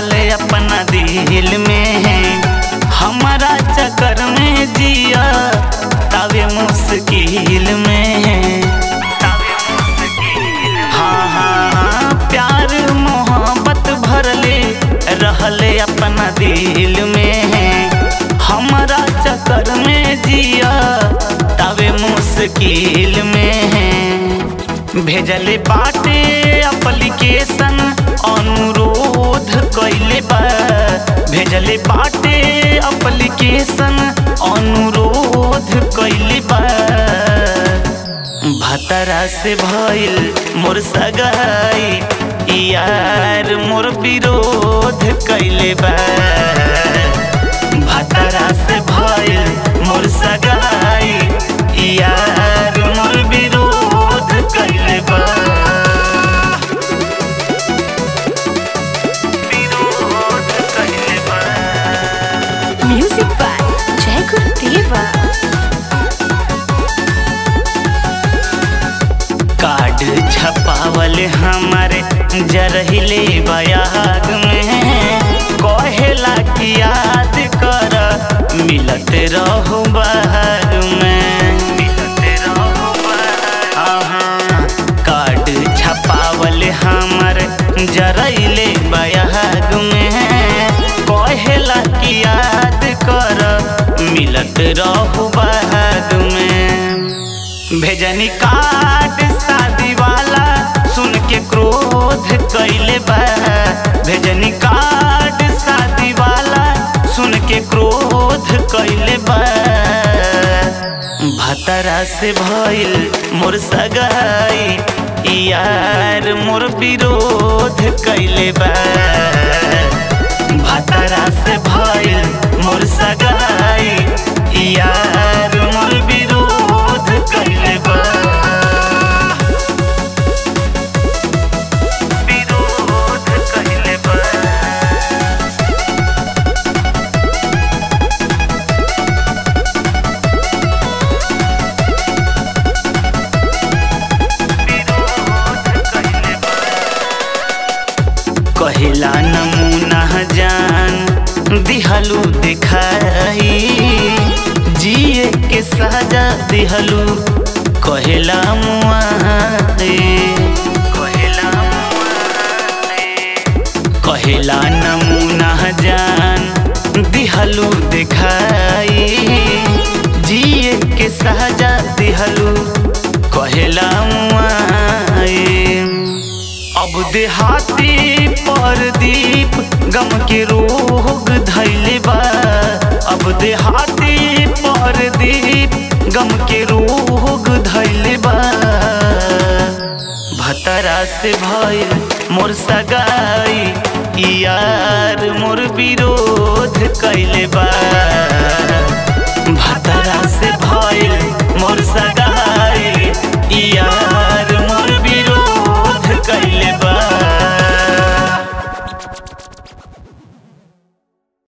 दिल में है, हमारा चक्कर में जिया, तावे मुश्किल में हाँ। हाँ हाँ प्यार, मोहब्बत भरले, रहले अपना दिल में है। हमारा चक्कर में जिया, तावे मुश्किल में है। भेजले बाटे एप्लीकेशन अनुरोध कैले बा। भेजले बाटे एप्लीकेशन अनुरोध कैले बा। भतरा से भइल मोर सगाई यार मोर विरोध कैले बा। छपावल हमारे, जरहिले बयाग में। कहेला कि याद कर, मिलत रहू बाहर में। कार्ड छपावल हमारे, जरहिले बयाग में। कहेला कि याद कर, मिलत रहू बाहर में। भेजनी कार्ड भेजनी कार्ड शादी वाला, सुन के क्रोध कैले भतरा से भइल मोर सगाई, यार मोर विरोध कैले बा। भतरा से भइल दिहलू दिखाई, जिए के साजा दिहलू, कहिला मुआए, कहिला नमूना जान दिहलू दिखाई, जिए के साजा दिहलू, कहिला मुआए। अब देहाती गम के रोग धैले बा। अब देहाती पर दीप, गम के रोग धैले बा। भतरा से भय मोर सगाई यार मोर विरोध